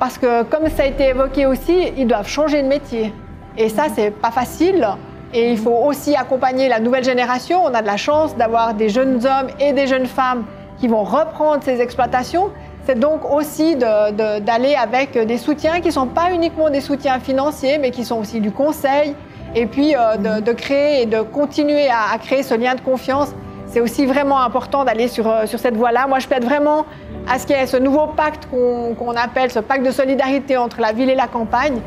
parce que comme ça a été évoqué aussi, ils doivent changer de métier. Et ça, c'est pas facile. Et il faut aussi accompagner la nouvelle génération. On a de la chance d'avoir des jeunes hommes et des jeunes femmes qui vont reprendre ces exploitations. C'est donc aussi d'aller avec des soutiens qui ne sont pas uniquement des soutiens financiers, mais qui sont aussi du conseil, et puis euh, de, créer et de continuer à, créer ce lien de confiance. C'est aussi vraiment important d'aller sur, euh, sur cette voie-là. Moi, je plaide vraiment à ce qu'il y ait ce nouveau pacte qu'on appelle ce pacte de solidarité entre la ville et la campagne,